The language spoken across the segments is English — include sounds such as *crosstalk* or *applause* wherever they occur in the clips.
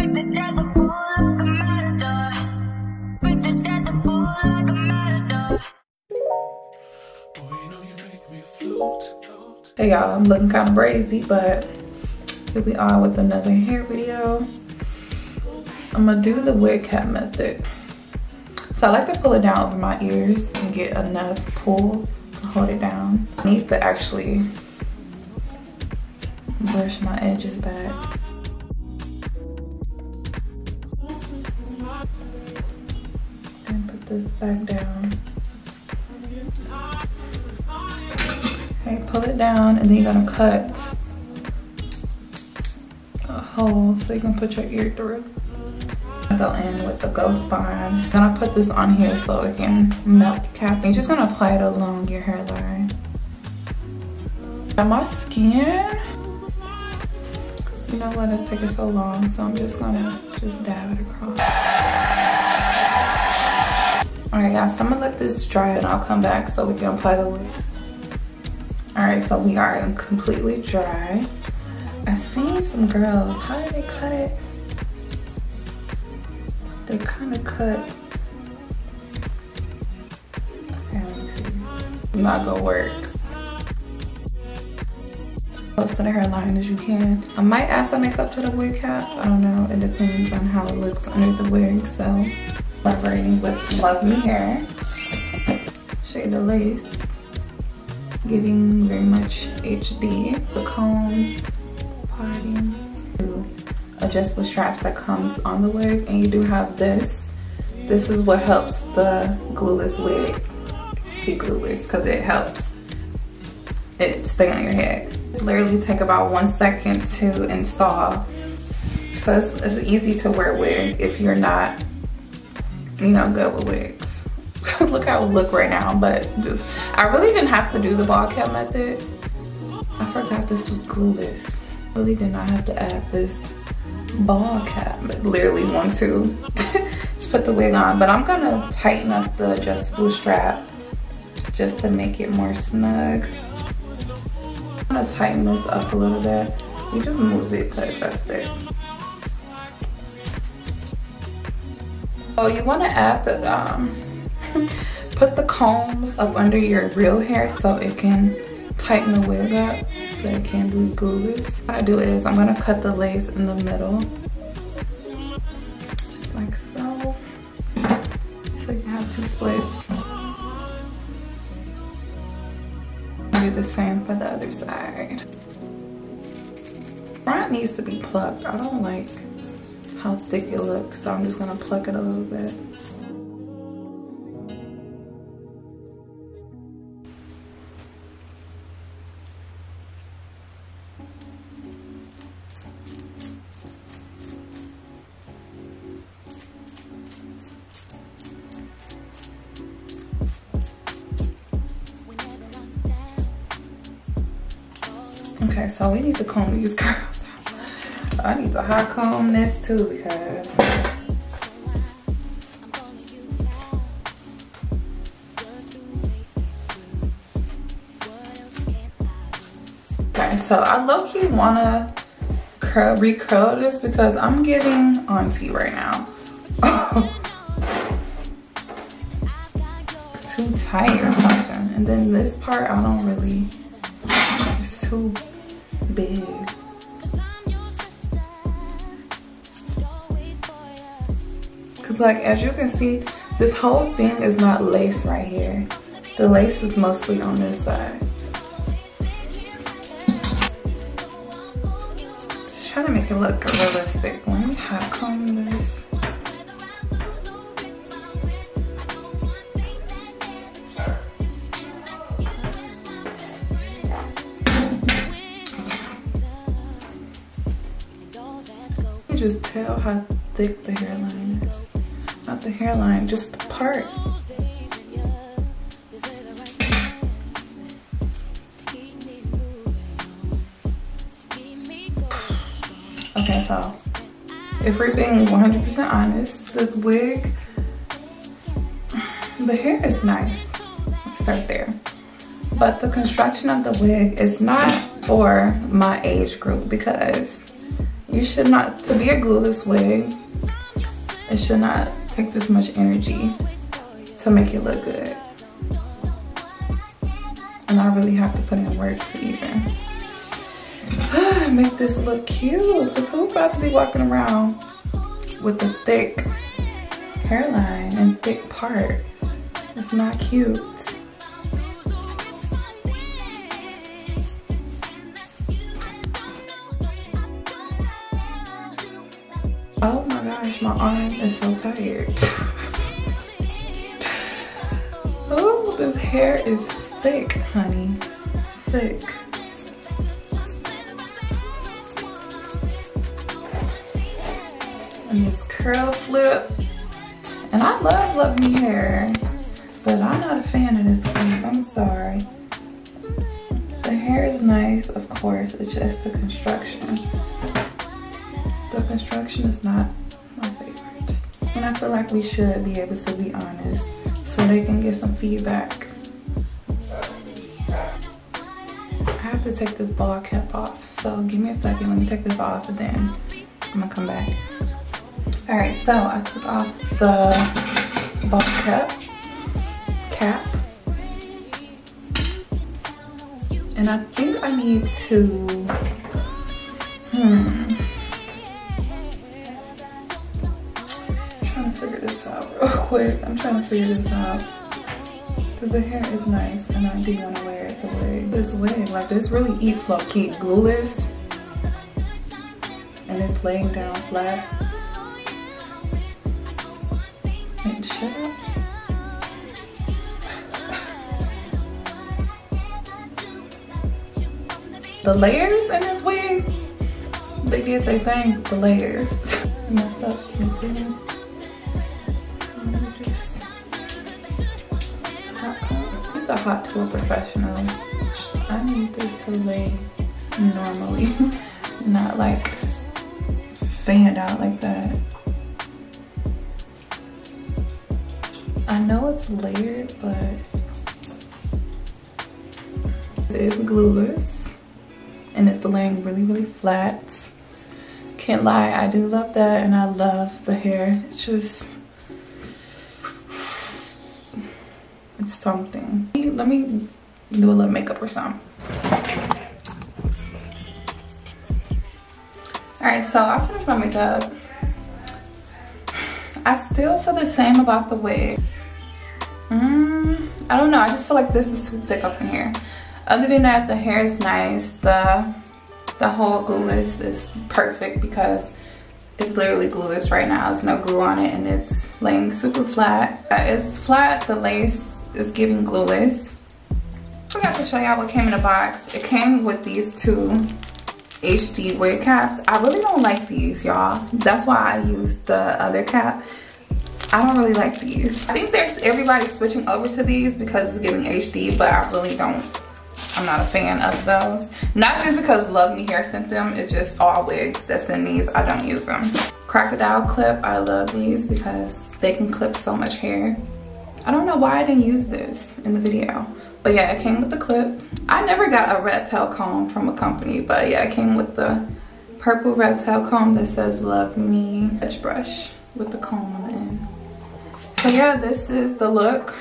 Hey y'all, I'm looking kind of brazy, but here we are with another hair video. I'm gonna do the wig cap method. So I like to pull it down over my ears and get enough pull to hold it down. I need to actually brush my edges back. This back down. Okay, pull it down and then you're gonna cut a hole so you can put your ear through. Go in with the ghost bond. Gonna put this on here so it can melt the cap. You're just gonna apply it along your hairline. And my skin, you know what, it's taking so long, so I'm just gonna just dab it across. All right, guys, so I'm gonna let this dry and I'll come back so we can apply the wig. All right, so we are completely dry. I seen some girls, how did they cut it? They kind of cut. Okay, let me see. Not gonna work. Close to the hairline as you can. I might add some makeup to the wig cap. I don't know. It depends on how it looks under the wig. So, collaborating with Luvme Hair. Shade the lace. Giving very much HD. The combs. Parting adjustable straps that comes on the wig and you do have this this is what helps the glueless wig be glueless because it helps it stay on your head it literally take about one second to install so it's, it's easy to wear wig if you're not you know good with wigs. *laughs* Look how I look right now but just I really didn't have to do the ball cap method. I forgot this was glueless. Really did not have to add this ball cap literally want to. *laughs* Just put the wig on but i'm gonna tighten up the adjustable strap just to make it more snug. I'm gonna tighten this up a little bit. You just move it to adjust it oh you want to add the um *laughs* put the combs up under your real hair so it can tighten the wig up so it can be glueless. What I do is I'm gonna cut the lace in the middle. Just like so. So you have two splits. Do the same for the other side. Front needs to be plucked. I don't like how thick it looks, so I'm just gonna pluck it a little bit. Okay, so we need to comb these out. I need to hot comb this too because Okay, so I low-key wanna curl, recurl this because I'm getting auntie right now. *laughs* Too tight or something. And then this part, I don't really, it's too big. Cause like, as you can see, this whole thing is not lace right here. The lace is mostly on this side. Just trying to make it look realistic. Let me hot comb this. just tell how thick the hairline is. The hairline, just the part. Okay, so if we're being 100% honest, this wig, the hair is nice. Let's start there. But the construction of the wig is not for my age group because you should not, to be a glueless wig, it should not take this much energy to make it look good. And I really have to put in work to even *sighs* make this look cute. Because who's about to be walking around with a thick hairline and thick part? It's not cute. My arm is so tired. *laughs* oh, this hair is thick, honey. Thick. And this curl flip. And I love Luvme hair, but I'm not a fan of this wig. I'm sorry. The hair is nice, of course. It's just the construction the construction is not. And I feel like we should be able to be honest so they can get some feedback. I have to take this ball cap off. So give me a second, let me take this off and then I'm gonna come back. All right, so I took off the ball cap, cap. And I think I need to, hmm. Quick. I'm trying to figure this out. Because the hair is nice and I do want to wear it the way this wig. Like this really eats low key glueless. And it's laying down flat. Shut up. *laughs* the layers in this wig, they did their thing, the layers. *laughs* messed up. A hot tool professional. I need this to lay normally, *laughs* not like fanned out like that. I know it's layered, but it's glueless and it's laying really, really flat. Can't lie, I do love that and I love the hair. It's just something. Let me do a little makeup or something. All right, so I finished my makeup. I still feel the same about the wig. Mm, I don't know, I just feel like this is too thick up in here. Other than that, the hair is nice. The, the whole glueless is perfect because it's literally glueless right now. There's no glue on it and it's laying super flat. It's flat, the lace is giving glueless. I forgot to show y'all what came in the box. It came with these two HD wig caps. I really don't like these, y'all. That's why I use the other cap. I don't really like these. I think there's everybody switching over to these because it's giving HD, but I really don't. I'm not a fan of those. Not just because Luvme Hair sent them, it's just all wigs that's in these. I don't use them. Crocodile clip, I love these because they can clip so much hair. I don't know why I didn't use this in the video. But yeah, it came with the clip. I never got a red tail comb from a company, but yeah, it came with the purple red tail comb that says Luvme edge brush with the comb on the end. So yeah, this is the look.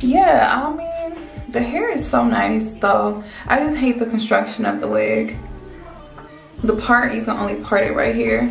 Yeah, I mean, the hair is so nice though. I just hate the construction of the wig. The part, you can only part it right here.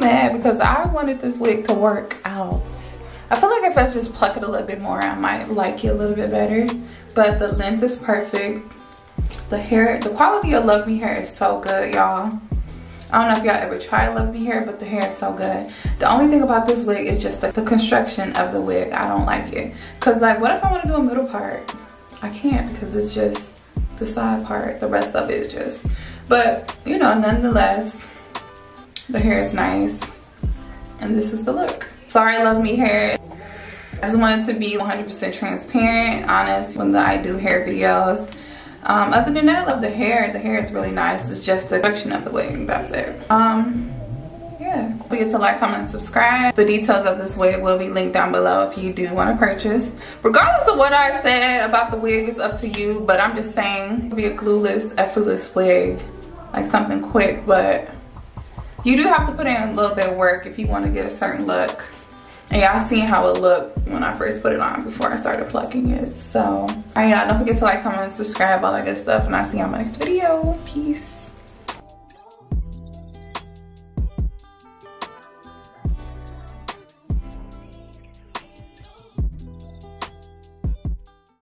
Mad because I wanted this wig to work out. I feel like if I just pluck it a little bit more, I might like it a little bit better. But the length is perfect. The hair, the quality of Luvme hair is so good, y'all. I don't know if y'all ever tried Luvme hair, but the hair is so good. The only thing about this wig is just the, the construction of the wig. I don't like it. Cause like, what if I want to do a middle part? I can't because it's just the side part. The rest of it is just, but you know, nonetheless, the hair is nice. And this is the look. Sorry, Luvme hair. I just wanted to be 100% transparent, honest when I do hair videos. Um, other than that, I love the hair. The hair is really nice. It's just the direction of the wig, that's it. Um, yeah. Forget to like, comment, and subscribe. The details of this wig will be linked down below if you do want to purchase. Regardless of what I said about the wig, it's up to you. But I'm just saying, it'll be a glueless, effortless wig. Like something quick, but you do have to put in a little bit of work if you want to get a certain look. And y'all seen how it looked when I first put it on before I started plucking it. So, oh yeah, don't forget to like, comment, subscribe, all that good stuff. And I'll see you on my next video. Peace.